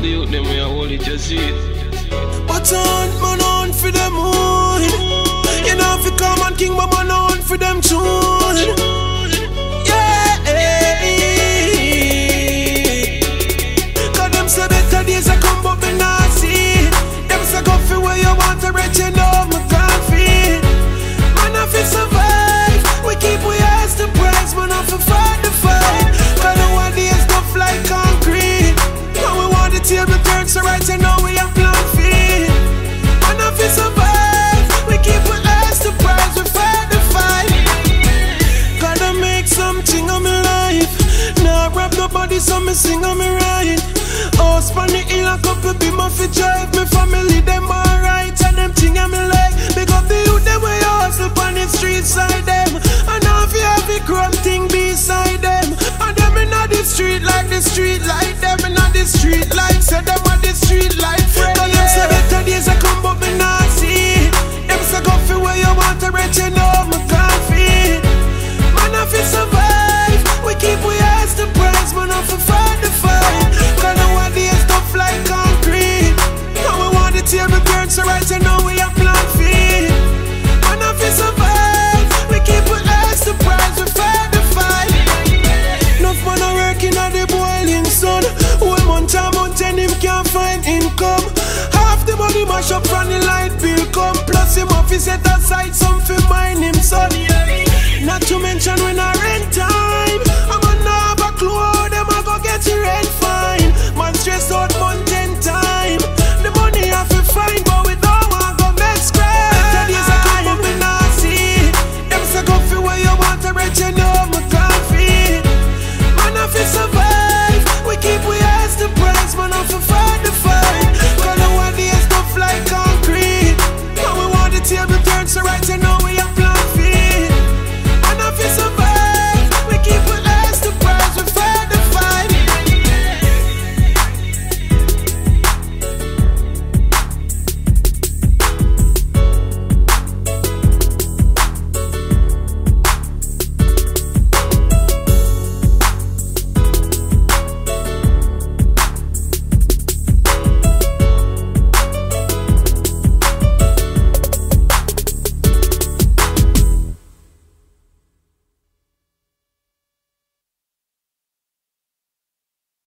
the youth, them we are holy see it. But on, man on for them moon. You know, if you come on, King, but man on for them tune. me sing and me ride. House on the hill, a couple be my fi drive. Me family them alright, and them ting and me like. Big up the youth them way hustle on the street side them, and half you have the crumb thing beside them. And them inna the street like the street light, them inna the street light, say them a the street light friend. Yeah. Them say better days a come, but me not see. Them say go fi where you want to reach, you know. você tá saindo